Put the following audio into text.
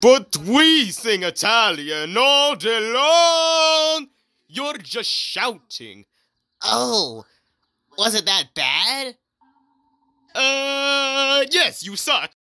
But we sing Italian all day long. You're just shouting. Oh, was it that bad? Uh, yes, you suck.